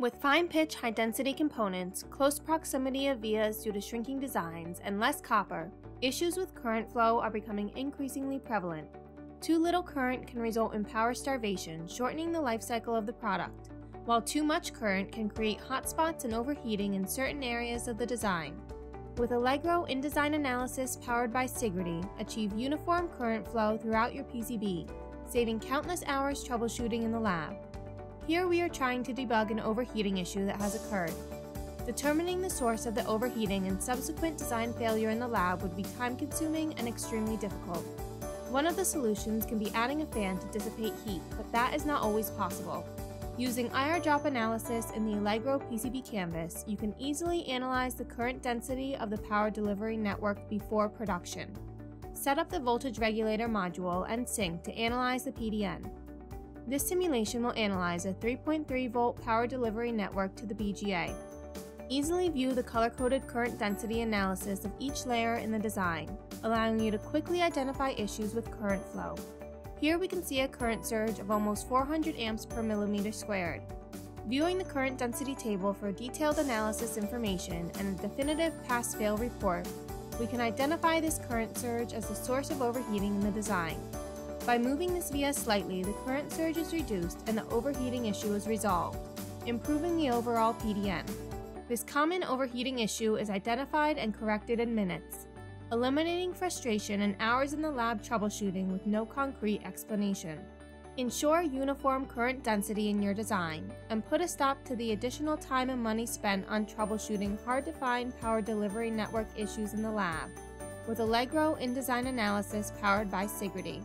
With fine pitch, high density components, close proximity of vias due to shrinking designs, and less copper, issues with current flow are becoming increasingly prevalent. Too little current can result in power starvation, shortening the life cycle of the product, while too much current can create hotspots and overheating in certain areas of the design. With Allegro InDesign Analysis powered by Sigrity, achieve uniform current flow throughout your PCB, saving countless hours troubleshooting in the lab. Here we are trying to debug an overheating issue that has occurred. Determining the source of the overheating and subsequent design failure in the lab would be time-consuming and extremely difficult. One of the solutions can be adding a fan to dissipate heat, but that is not always possible. Using IR drop analysis in the Allegro PCB canvas, you can easily analyze the current density of the power delivery network before production. Set up the voltage regulator module and sink to analyze the PDN. This simulation will analyze a 3.3 volt power delivery network to the BGA. Easily view the color-coded current density analysis of each layer in the design, allowing you to quickly identify issues with current flow. Here we can see a current surge of almost 400 amps per millimeter squared. Viewing the current density table for detailed analysis information and a definitive pass-fail report, we can identify this current surge as the source of overheating in the design. By moving this via slightly, the current surge is reduced and the overheating issue is resolved, improving the overall PDN. This common overheating issue is identified and corrected in minutes, eliminating frustration and hours in the lab troubleshooting with no concrete explanation. Ensure uniform current density in your design, and put a stop to the additional time and money spent on troubleshooting hard-to-find power delivery network issues in the lab, with Allegro InDesign Analysis powered by Sigrity.